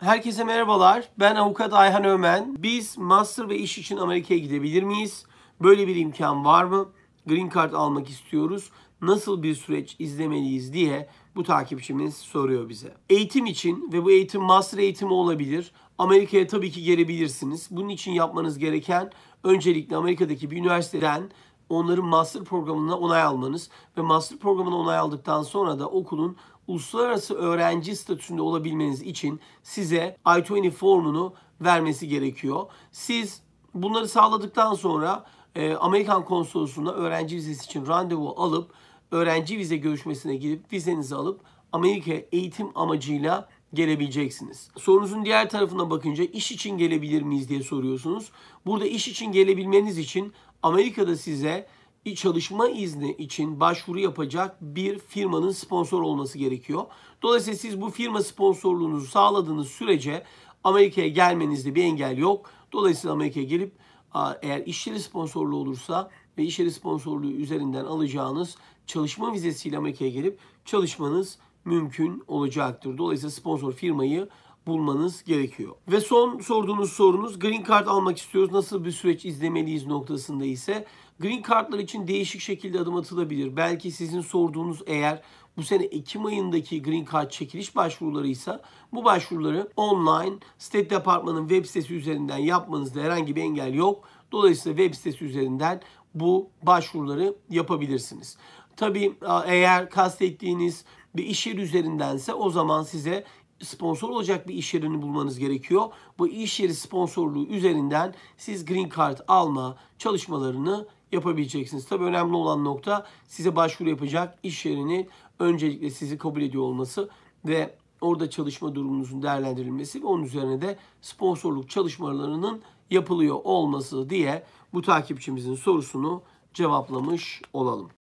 Herkese merhabalar. Ben avukat Ayhan Ömen. Biz master ve iş için Amerika'ya gidebilir miyiz? Böyle bir imkan var mı? Green Card almak istiyoruz. Nasıl bir süreç izlemeliyiz diye bu takipçimiz soruyor bize. Eğitim için ve bu eğitim master eğitimi olabilir. Amerika'ya tabii ki gelebilirsiniz. Bunun için yapmanız gereken öncelikle Amerika'daki bir üniversiteden onların master programına onay almanız ve master programına onay aldıktan sonra da okulun uluslararası öğrenci statüsünde olabilmeniz için size I-20 formunu vermesi gerekiyor. Siz bunları sağladıktan sonra e, Amerikan konsolosluğuna öğrenci vizesi için randevu alıp öğrenci vize görüşmesine gidip vizenizi alıp Amerika'ya eğitim amacıyla gelebileceksiniz. Sorunuzun diğer tarafına bakınca iş için gelebilir miyiz diye soruyorsunuz. Burada iş için gelebilmeniz için Amerika'da size çalışma izni için başvuru yapacak bir firmanın sponsor olması gerekiyor. Dolayısıyla siz bu firma sponsorluğunuzu sağladığınız sürece Amerika'ya gelmenizde bir engel yok. Dolayısıyla Amerika'ya gelip eğer iş yeri sponsorluğu olursa ve iş yeri sponsorluğu üzerinden alacağınız çalışma vizesiyle Amerika'ya gelip çalışmanız mümkün olacaktır. Dolayısıyla sponsor firmayı bulmanız gerekiyor. Ve son sorduğunuz sorunuz Green Card almak istiyoruz. Nasıl bir süreç izlemeliyiz noktasında ise Green Card'lar için değişik şekilde adım atılabilir. Belki sizin sorduğunuz eğer bu sene Ekim ayındaki Green Card çekiliş başvurularıysa bu başvuruları online State Department'ın web sitesi üzerinden yapmanızda herhangi bir engel yok. Dolayısıyla web sitesi üzerinden bu başvuruları yapabilirsiniz. Tabii eğer kastettiğiniz bir iş yeri üzerindense o zaman size sponsor olacak bir iş yerini bulmanız gerekiyor. Bu iş yeri sponsorluğu üzerinden siz green card alma çalışmalarını yapabileceksiniz. Tabii önemli olan nokta size başvuru yapacak iş yerini öncelikle sizi kabul ediyor olması ve orada çalışma durumunuzun değerlendirilmesi ve onun üzerine de sponsorluk çalışmalarının yapılıyor olması diye bu takipçimizin sorusunu cevaplamış olalım.